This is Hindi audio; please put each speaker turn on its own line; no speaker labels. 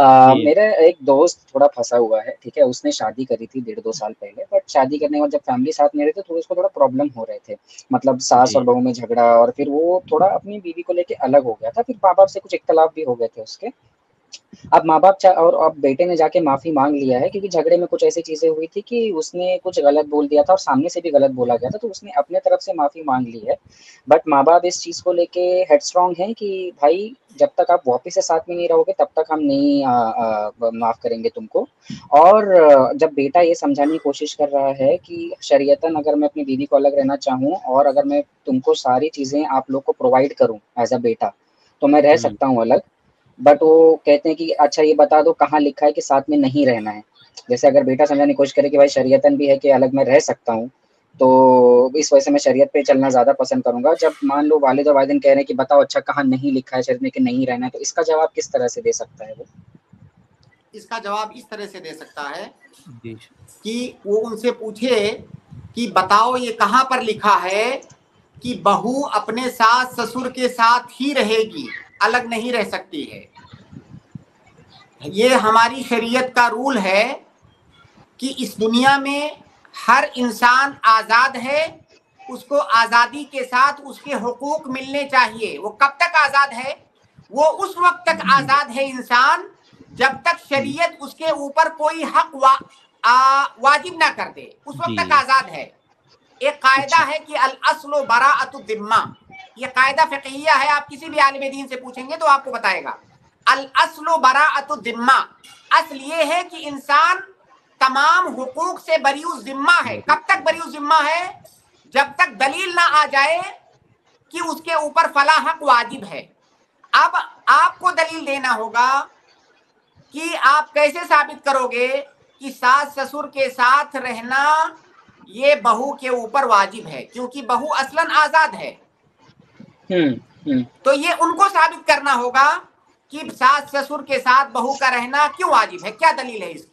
आ, मेरा एक दोस्त थोड़ा फंसा हुआ है ठीक है? उसने शादी करी थी डेढ़ दो साल पहले बट शादी करने के बाद जब फैमिली साथ नहीं रहे थे तो उसको थोड़ा प्रॉब्लम हो रहे थे। मतलब सास और बहू में झगड़ा और फिर वो थोड़ा अपनी बीवी को लेके अलग हो गया था फिर माँ बाप से कुछ इख्तलाफ भी हो गए थे उसके। अब माँ बाप और अब बेटे ने जाके माफ़ी मांग लिया है क्योंकि झगड़े में कुछ ऐसी चीज़ें हुई थी कि उसने कुछ गलत बोल दिया था और सामने से भी गलत बोला गया था तो उसने अपने तरफ़ से माफ़ी मांग ली है। बट माँ बाप इस चीज़ को लेके हेड स्ट्रॉन्ग है कि भाई जब तक आप वापिस से साथ में नहीं रहोगे तब तक हम नहीं माफ़ करेंगे तुमको। और जब बेटा ये समझाने की कोशिश कर रहा है कि शरीयतन अगर मैं अपनी बीवी को अलग रहना चाहूँ और अगर मैं तुमको सारी चीज़ें आप लोग को प्रोवाइड करूँ एज अ बेटा तो मैं रह हम्म। सकता हूँ अलग। बट वो कहते हैं कि अच्छा ये बता दो कहाँ लिखा है कि साथ में नहीं रहना है? जैसे अगर बेटा समझाने की कोशिश करे कि भाई शरीयतन भी है कि अलग मैं रह सकता हूँ तो इस वजह से मैं शरीयत पे चलना ज़्यादा पसंद करूँगा। जब मान लो वालिद और वालिदिन कह रहे हैं कि बताओ अच्छा कहाँ नहीं लिखा है शरीयत में कि नहीं रहना है तो इसका जवाब किस तरह से दे सकता है वो?
इसका जवाब इस तरह से दे सकता है कि वो उनसे पूछे कि बताओ ये कहाँ पर लिखा है कि बहू अपने सास ससुर के साथ ही रहेगी अलग नहीं रह सकती है। ये हमारी शरीयत का रूल है कि इस दुनिया में हर इंसान आज़ाद है उसको आज़ादी के साथ उसके हकूक मिलने चाहिए। वो कब तक आज़ाद है? वो उस वक्त तक आज़ाद है इंसान जब तक शरीयत उसके ऊपर कोई हक वा, आ, वाजिब ना कर दे। उस वक्त तक आज़ाद है। एक कायदा अच्छा। है कि अल असलो बरा दिम्मा ये कायदा फ़िकिया है आप किसी भी आलिम दीन से पूछेंगे तो आपको बताएगा। अल असलो बरा दिम्मा असल ये है कि इंसान तमाम हुकूक से बरीउ जिम्मा है। कब तक बरीउ जिम्मा है? जब तक दलील ना आ जाए कि उसके ऊपर फला हक वाजिब है। अब आपको दलील देना होगा कि आप कैसे साबित करोगे कि सास ससुर के साथ रहना ये बहू के ऊपर वाजिब है क्योंकि बहू असलन आज़ाद है। हम्म, हम्म। तो ये उनको साबित करना होगा कि सास ससुर के साथ बहू का रहना क्यों वाजिब है? क्या दलील है इसकी?